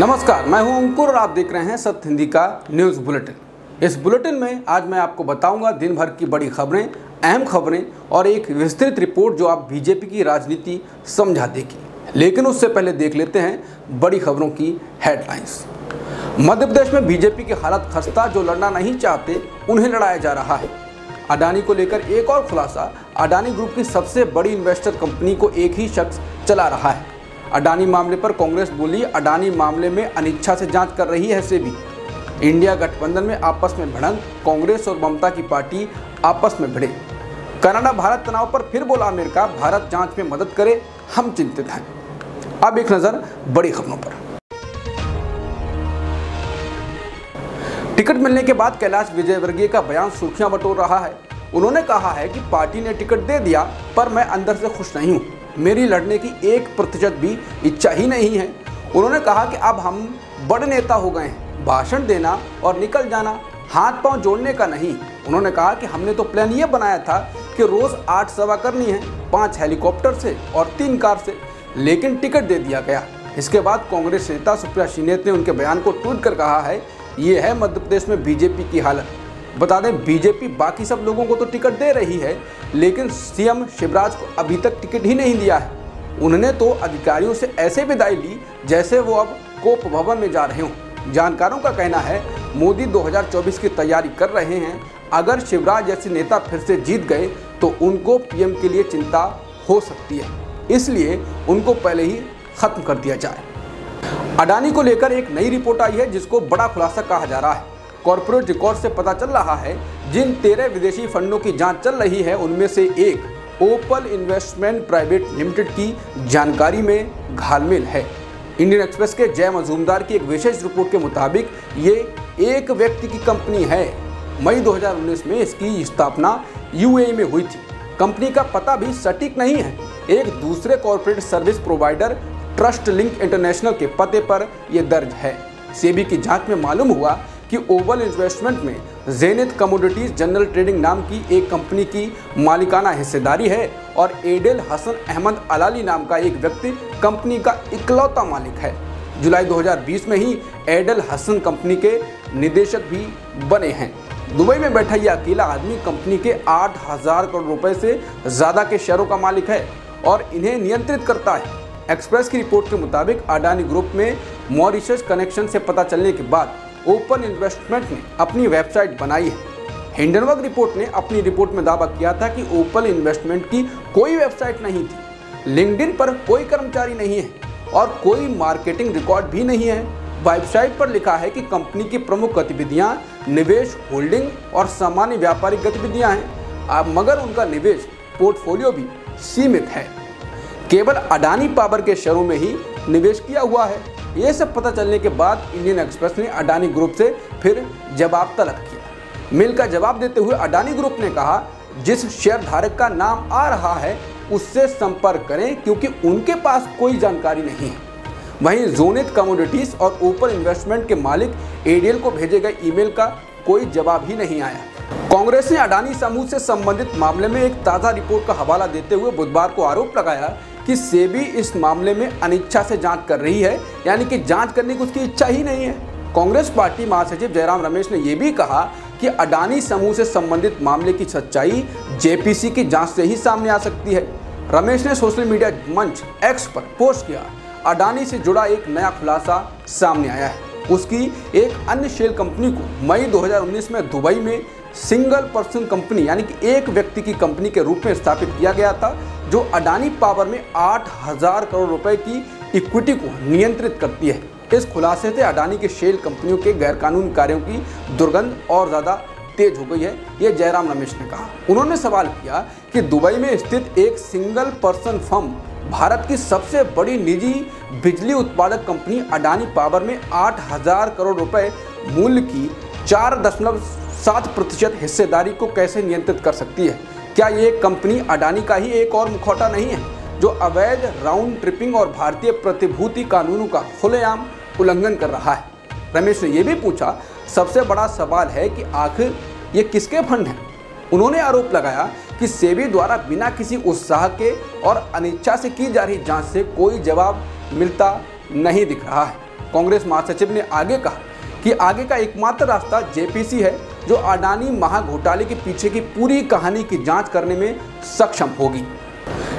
नमस्कार, मैं हूँ अंकुर और आप देख रहे हैं सत्य हिंदी का न्यूज़ बुलेटिन। इस बुलेटिन में आज मैं आपको बताऊँगा दिन भर की बड़ी खबरें, अहम खबरें और एक विस्तृत रिपोर्ट जो आप बीजेपी की राजनीति समझा देगी। लेकिन उससे पहले देख लेते हैं बड़ी खबरों की हेडलाइंस मध्य प्रदेश में बीजेपी की हालत खस्ता, जो लड़ना नहीं चाहते, उन्हें लड़ाया जा रहा है। अडानी को लेकर एक और खुलासा, अडानी ग्रुप की सबसे बड़ी इन्वेस्टर कंपनी को एक ही शख्स चला रहा है। अडानी मामले पर कांग्रेस बोली, अडानी मामले में अनिच्छा से जाँच कर रही है सेबी। इंडिया गठबंधन में आपस में भड़ंग, कांग्रेस और ममता की पार्टी आपस में भिड़े। कनाडा भारत तनाव पर फिर बोला अमेरिका, भारत जाँच में मदद करे, हम चिंतित हैं। अब एक नज़र बड़ी खबरों पर। टिकट मिलने के बाद कैलाश विजयवर्गीय का बयान सुर्खियाँ बटोर रहा है। उन्होंने कहा है कि पार्टी ने टिकट दे दिया, पर मैं अंदर से खुश नहीं हूँ। मेरी लड़ने की एक प्रतिशत भी इच्छा ही नहीं है। उन्होंने कहा कि अब हम बड़े नेता हो गए हैं। भाषण देना और निकल जाना हाथ पाँव जोड़ने का नहीं। उन्होंने कहा कि हमने तो प्लान ये बनाया था कि रोज़ आठ सभा करनी है, पाँच हेलीकॉप्टर से और तीन कार से, लेकिन टिकट दे दिया गया। इसके बाद कांग्रेस नेता सुप्रिया शिनेत ने उनके बयान को ट्वीट कर कहा है, ये है मध्य प्रदेश में बीजेपी की हालत। बता दें, बीजेपी बाकी सब लोगों को तो टिकट दे रही है, लेकिन सीएम शिवराज को अभी तक टिकट ही नहीं दिया है। उन्होंने तो अधिकारियों से ऐसे विदाई ली, जैसे वो अब कोप भवन में जा रहे हों। जानकारों का कहना है, मोदी 2024 की तैयारी कर रहे हैं। अगर शिवराज जैसे नेता फिर से जीत गए तो उनको पीएम के लिए चिंता हो सकती है। इसलिए उनको पहले ही खत्म कर दिया जाए। अडानी को लेकर एक नई रिपोर्ट आई है, जिसको बड़ा खुलासा कहा जा रहा है। कॉरपोरेट रिकॉर्ड से पता चल रहा है, जिन तेरह विदेशी फंडों की जाँच चल रही है, उनमें से एक ओपल इन्वेस्टमेंट प्राइवेट लिमिटेड की जानकारी में घालमेल है। इंडियन एक्सप्रेस के जय मजूमदार की एक विशेष रिपोर्ट के मुताबिक, ये एक व्यक्ति की कंपनी है। मई 2019 में इसकी स्थापना यूएई में हुई थी। कंपनी का पता भी सटीक नहीं है। एक दूसरे corporate service provider Trust Link International के पते पर यह दर्ज है। सेबी की जाँच में मालूम हुआ कि ओवल इन्वेस्टमेंट में जेनिथ कमोडिटीज जनरल ट्रेडिंग नाम की एक कंपनी की मालिकाना हिस्सेदारी है और एडेल हसन अहमद अलाली नाम का एक व्यक्ति कंपनी का इकलौता मालिक है। जुलाई 2020 में ही एडल हसन कंपनी के निदेशक भी बने हैं। दुबई में बैठा यह अकेला आदमी कंपनी के आठ हज़ार करोड़ रुपए से ज़्यादा के शेयरों का मालिक है और इन्हें नियंत्रित करता है। एक्सप्रेस की रिपोर्ट के मुताबिक अडानी ग्रुप में मॉरिशस कनेक्शन से पता चलने के बाद ओपन इन्वेस्टमेंट ने अपनी वेबसाइट बनाई है। हिंडनवर्ग रिपोर्ट ने अपनी रिपोर्ट में दावा किया था कि ओपन इन्वेस्टमेंट की कोई वेबसाइट नहीं थी। लिंक्डइन पर कोई कर्मचारी नहीं है और कोई मार्केटिंग रिकॉर्ड भी नहीं है। वेबसाइट पर लिखा है कि कंपनी की प्रमुख गतिविधियाँ निवेश, होल्डिंग और सामान्य व्यापारिक गतिविधियाँ हैं। मगर उनका निवेश पोर्टफोलियो भी सीमित है। केवल अडानी पावर के शेयरों में ही निवेश किया हुआ है। ये सब पता चलने के बाद इंडियन एक्सप्रेस ने अडानी ग्रुप से फिर जवाब तलब किया। मिल का जवाब देते हुए अडानी ग्रुप ने कहा, जिस शेयर धारक का नाम आ रहा है, उससे संपर्क करें क्योंकि उनके पास कोई जानकारी नहीं है। वहीं जोनित कमोडिटीज और ओपन इन्वेस्टमेंट के मालिक एडीएल को भेजे गए ईमेल का कोई जवाब ही नहीं आया। कांग्रेस ने अडानी समूह से संबंधित मामले में एक ताज़ा रिपोर्ट का हवाला देते हुए बुधवार को आरोप लगाया कि सेबी इस मामले में अनिच्छा से जाँच कर रही है, यानी कि जाँच करने की उसकी इच्छा ही नहीं है। कांग्रेस पार्टी महासचिव जयराम रमेश ने यह भी कहा कि अडानी समूह से संबंधित मामले की सच्चाई जेपीसी की जाँच से ही सामने आ सकती है। रमेश ने सोशल मीडिया मंच एक्स पर पोस्ट किया, अडानी से जुड़ा एक नया खुलासा सामने आया है। उसकी एक अन्य शेल कंपनी को मई 2019 में दुबई में सिंगल पर्सन कंपनी यानी कि एक व्यक्ति की कंपनी के रूप में स्थापित किया गया था, जो अडानी पावर में आठ हज़ार करोड़ रुपए की इक्विटी को नियंत्रित करती है। इस खुलासे से अडानी के शेल कंपनियों के गैरकानूनी कार्यों की दुर्गंध और ज़्यादा तेज हो गई है, ये जयराम रमेश ने कहा। उन्होंने सवाल किया कि दुबई में स्थित एक सिंगल पर्सन फर्म भारत की सबसे बड़ी निजी बिजली उत्पादक कंपनी अडानी पावर में आठ हज़ार करोड़ रुपए मूल्य की चार दशमलव सात प्रतिशत हिस्सेदारी को कैसे नियंत्रित कर सकती है? क्या ये कंपनी अडानी का ही एक और मुखौटा नहीं है, जो अवैध राउंड ट्रिपिंग और भारतीय प्रतिभूति कानूनों का खुलेआम उल्लंघन कर रहा है? रमेश ने यह भी पूछा, सबसे बड़ा सवाल है कि आखिर ये किसके फंड हैं? उन्होंने आरोप लगाया कि सेबी द्वारा बिना किसी उत्साह के और अनिच्छा से की जा रही जाँच से कोई जवाब मिलता नहीं दिख रहा है। कांग्रेस महासचिव ने आगे कहा कि आगे का एकमात्र रास्ता जेपीसी है, जो अडानी महाघोटाले के पीछे की पूरी कहानी की जाँच करने में सक्षम होगी।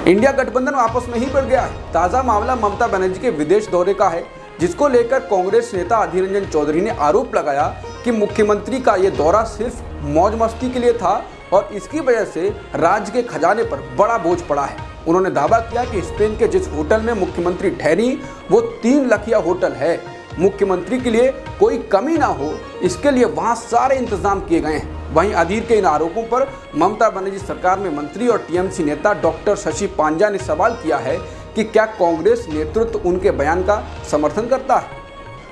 इंडिया गठबंधन आपस में ही बढ़ गया है। ताज़ा मामला ममता बनर्जी के विदेश दौरे का है, जिसको लेकर कांग्रेस नेता अधीर रंजन चौधरी ने आरोप लगाया कि मुख्यमंत्री का ये दौरा सिर्फ़ मौज मस्ती के लिए था और इसकी वजह से राज्य के खजाने पर बड़ा बोझ पड़ा है। उन्होंने दावा किया कि स्पेन के जिस होटल में मुख्यमंत्री ठहरी, वो तीन लखिया होटल है। मुख्यमंत्री के लिए कोई कमी ना हो, इसके लिए वहाँ सारे इंतज़ाम किए गए हैं। वहीं अधीर के इन आरोपों पर ममता बनर्जी सरकार में मंत्री और टीएमसी नेता डॉक्टर शशि पांजा ने सवाल किया है कि क्या कांग्रेस नेतृत्व उनके बयान का समर्थन करता है?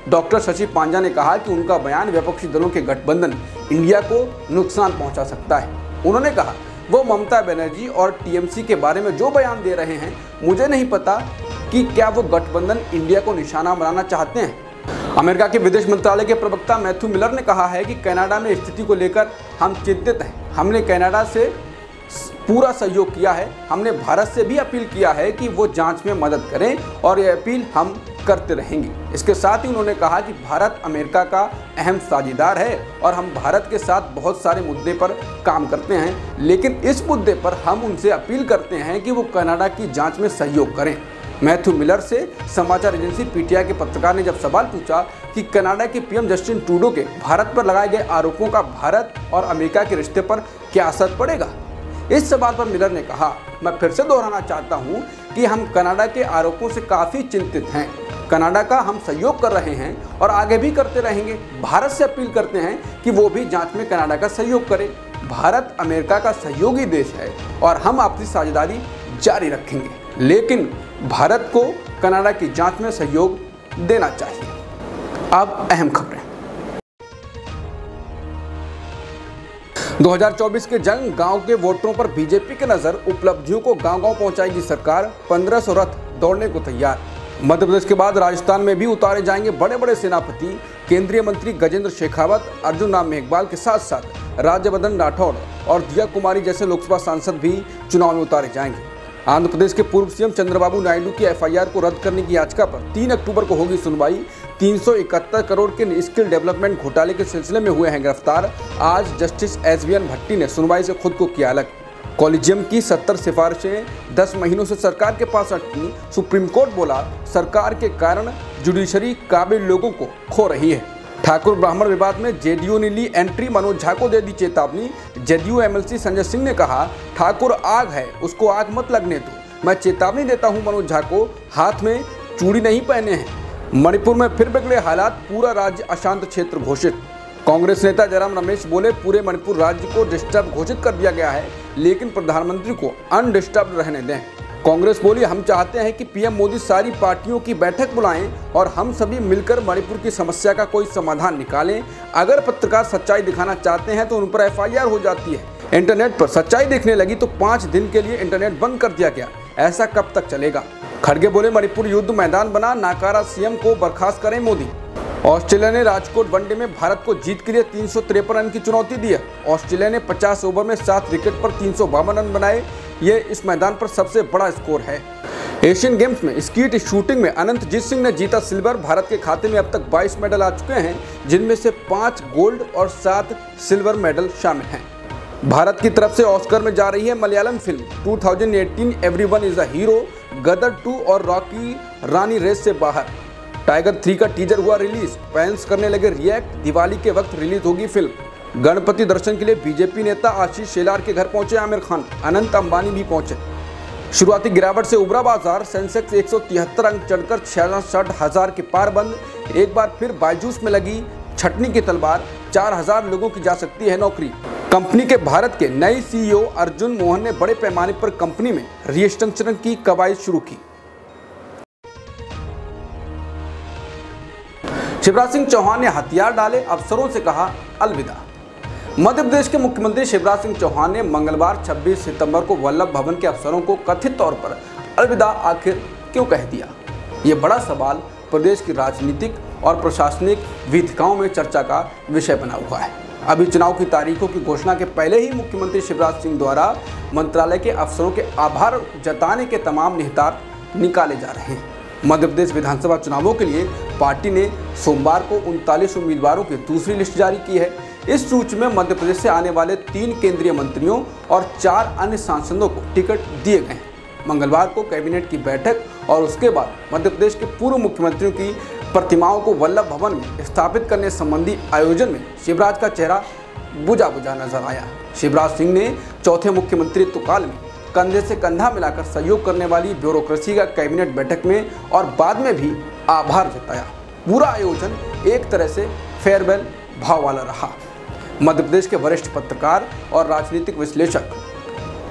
डॉक्टर शशि पांजा ने कहा कि उनका बयान विपक्षी दलों के गठबंधन इंडिया को नुकसान पहुँचा सकता है। उन्होंने कहा, वो ममता बनर्जी और टीएमसी के बारे में जो बयान दे रहे हैं, मुझे नहीं पता कि क्या वो गठबंधन इंडिया को निशाना बनाना चाहते हैं। अमेरिका के विदेश मंत्रालय के प्रवक्ता मैथ्यू मिलर ने कहा है कि कनाडा में स्थिति को लेकर हम चिंतित हैं। हमने कनाडा से पूरा सहयोग किया है। हमने भारत से भी अपील किया है कि वो जाँच में मदद करें और ये अपील हम करते रहेंगे। इसके साथ ही उन्होंने कहा कि भारत अमेरिका का अहम साझेदार है और हम भारत के साथ बहुत सारे मुद्दे पर काम करते हैं, लेकिन इस मुद्दे पर हम उनसे अपील करते हैं कि वो कनाडा की जाँच में सहयोग करें। मैथ्यू मिलर से समाचार एजेंसी पीटीआई के पत्रकार ने जब सवाल पूछा कि कनाडा के पीएम जस्टिन ट्रूडो के भारत पर लगाए गए आरोपों का भारत और अमेरिका के रिश्ते पर क्या असर पड़ेगा? इस सवाल पर मिलर ने कहा, मैं फिर से दोहराना चाहता हूँ कि हम कनाडा के आरोपों से काफ़ी चिंतित हैं। कनाडा का हम सहयोग कर रहे हैं और आगे भी करते रहेंगे। भारत से अपील करते हैं कि वो भी जाँच में कनाडा का सहयोग करे। भारत अमेरिका का सहयोगी देश है और हम आपसी साझेदारी जारी रखेंगे। लेकिन भारत को कनाडा की जाँच में सहयोग देना चाहिए। अब अहम खबरें। 2024 के जंग, गाँव के वोटरों पर बीजेपी की नज़र, उपलब्धियों को गाँव गाँव पहुंचाएगी सरकार। 1500 रथ दौड़ने को तैयार। मध्य प्रदेश के बाद राजस्थान में भी उतारे जाएँगे बड़े बड़े सेनापति। केंद्रीय मंत्री गजेंद्र शेखावत, अर्जुन राम मेघवाल के साथ साथ राज्यवर्धन राठौड़ और दिया कुमारी जैसे लोकसभा सांसद भी चुनाव में उतारे जाएँगे। आंध्र प्रदेश के पूर्व सीएम चंद्रबाबू नायडू की एफआईआर को रद्द करने की याचिका पर 3 अक्टूबर को होगी सुनवाई। 371 करोड़ के स्किल डेवलपमेंट घोटाले के सिलसिले में हुए हैं गिरफ़्तार। आज जस्टिस एसवीएन भट्टी ने सुनवाई से खुद को किया अलग। कॉलेजियम की 70 सिफारिशें। 10 महीनों से सरकार के पास अटकी। सुप्रीम कोर्ट बोला, सरकार के कारण जुडिशरी काबिल लोगों को खो रही है। ठाकुर ब्राह्मण विवाद में जेडीयू ने ली एंट्री। मनोज झा को दे दी चेतावनी। जेडीयू एमएलसी संजय सिंह ने कहा, ठाकुर आग है, उसको आग मत लगने दो। मैं चेतावनी देता हूँ मनोज झा को, हाथ में चूड़ी नहीं पहने हैं। मणिपुर में फिर बिगड़े हालात, पूरा राज्य अशांत क्षेत्र घोषित। कांग्रेस नेता जयराम रमेश बोले, पूरे मणिपुर राज्य को डिस्टर्ब घोषित कर दिया गया है। लेकिन प्रधानमंत्री को अनडिस्टर्ब रहने दें। कांग्रेस बोली, हम चाहते हैं कि पीएम मोदी सारी पार्टियों की बैठक बुलाएँ और हम सभी मिलकर मणिपुर की समस्या का कोई समाधान निकालें। अगर पत्रकार सच्चाई दिखाना चाहते हैं तो उन पर एफआईआर हो जाती है। इंटरनेट पर सच्चाई देखने लगी तो पाँच दिन के लिए इंटरनेट बंद कर दिया गया। ऐसा कब तक चलेगा? खड़गे बोले, मणिपुर युद्ध मैदान बना, नाकारा सीएम को बर्खास्त करें मोदी। ऑस्ट्रेलिया ने राजकोट वनडे में भारत को जीत के लिए तीन सौ तिरपन रन की चुनौती दी ऑस्ट्रेलिया ने 50 ओवर में सात विकेट पर तीन सौ बावन रन बनाए। ये इस मैदान पर सबसे बड़ा स्कोर है। एशियन गेम्स में स्कीट शूटिंग में अनंतजीत सिंह ने जीता सिल्वर। भारत के खाते में अब तक 22 मेडल आ चुके हैं, जिनमें से पाँच गोल्ड और सात सिल्वर मेडल शामिल हैं। भारत की तरफ़ से ऑस्कर में जा रही है Malayalam film. 2018 everyone is a hero. Gadar two और रॉकी रानी रेस से बाहर। टाइगर थ्री का टीजर हुआ रिलीज़। फैंस करने लगे रिएक्ट। दिवाली के वक्त रिलीज़ होगी फ़िल्म। गणपति दर्शन के लिए बीजेपी नेता आशीष शेलार के घर पहुँचे आमिर खान। अनंत अंबानी भी पहुँचे। शुरुआती गिरावट से उबरा बाज़ार। सेंसेक्स एक अंक चढ़कर छियासठ हज़ार के पार बंद। एक बार फिर बायजूस में लगी छटनी की तलवार। चार हज़ार लोगों की जा सकती है नौकरी। कंपनी के भारत के नए सीईओ अर्जुन मोहन ने बड़े पैमाने पर कंपनी में रीस्ट्रक्चरिंग की कवायद शुरू की। शिवराज सिंह चौहान ने हथियार डाले, अफसरों से कहा, अलविदा। मध्य प्रदेश के मुख्यमंत्री शिवराज सिंह चौहान ने मंगलवार 26 सितंबर को वल्लभ भवन के अफसरों को कथित तौर पर अलविदा आखिर क्यों कह दिया? ये बड़ा सवाल प्रदेश की राजनीतिक और प्रशासनिक विधिकाओं में चर्चा का विषय बना हुआ है। अभी चुनाव की तारीखों की घोषणा के पहले ही मुख्यमंत्री शिवराज सिंह द्वारा मंत्रालय के अफसरों के आभार जताने के तमाम निहितार्थ निकाले जा रहे हैं। मध्य प्रदेश विधानसभा चुनावों के लिए पार्टी ने सोमवार को उनतालीस उम्मीदवारों की दूसरी लिस्ट जारी की है। इस सूची में मध्य प्रदेश से आने वाले तीन केंद्रीय मंत्रियों और चार अन्य सांसदों को टिकट दिए गए हैं। मंगलवार को कैबिनेट की बैठक और उसके बाद मध्य प्रदेश के पूर्व मुख्यमंत्रियों की प्रतिमाओं को वल्लभ भवन में स्थापित करने संबंधी आयोजन में शिवराज का चेहरा बुझा बुझा नज़र आया। शिवराज सिंह ने चौथे मुख्यमंत्री काल में कंधे से कंधा मिलाकर सहयोग करने वाली ब्यूरोक्रेसी का कैबिनेट बैठक में और बाद में भी आभार जताया। पूरा आयोजन एक तरह से फेयरवेल भाव वाला रहा। मध्य प्रदेश के वरिष्ठ पत्रकार और राजनीतिक विश्लेषक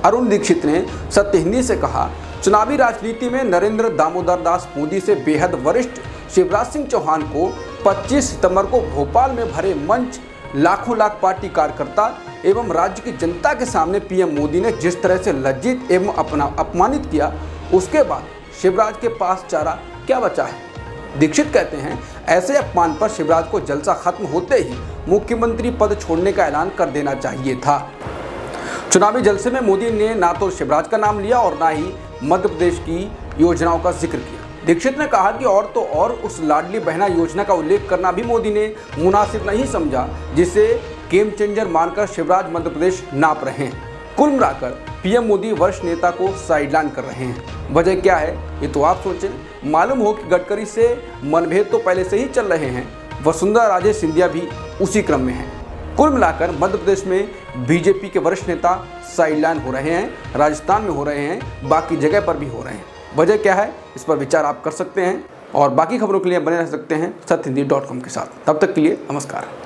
अरुण दीक्षित ने सत्य हिंदी से कहा, चुनावी राजनीति में नरेंद्र दामोदर दास मोदी से बेहद वरिष्ठ शिवराज सिंह चौहान को 25 सितंबर को भोपाल में भरे मंच लाखों लाख पार्टी कार्यकर्ता एवं राज्य की जनता के सामने पीएम मोदी ने जिस तरह से लज्जित एवं अपना अपमानित किया, उसके बाद शिवराज के पास चारा क्या बचा है? दीक्षित कहते हैं, ऐसे अपमान पर शिवराज को जलसा खत्म होते ही मुख्यमंत्री पद छोड़ने का ऐलान कर देना चाहिए था। चुनावी जलसे में मोदी ने ना तो शिवराज का नाम लिया और ना ही मध्य प्रदेश की योजनाओं का ज़िक्र किया। दीक्षित ने कहा कि और तो और उस लाडली बहना योजना का उल्लेख करना भी मोदी ने मुनासिब नहीं समझा, जिसे गेम चेंजर मानकर शिवराज मध्य प्रदेश नाप रहे हैं। कुल मिलाकर पीएम मोदी वरिष्ठ नेता को साइडलाइन कर रहे हैं। वजह क्या है, ये तो आप सोचें। मालूम हो कि गडकरी से मनभेद तो पहले से ही चल रहे हैं। वसुंधरा राजे सिंधिया भी उसी क्रम में हैं। कुल मिलाकर मध्य प्रदेश में बीजेपी के वरिष्ठ नेता साइडलाइन हो रहे हैं, राजस्थान में हो रहे हैं, बाकी जगह पर भी हो रहे हैं। वजह क्या है? इस पर विचार आप कर सकते हैं और बाकी खबरों के लिए बने रह सकते हैं सत्य हिंदी डॉट कॉम के साथ। तब तक के लिए नमस्कार।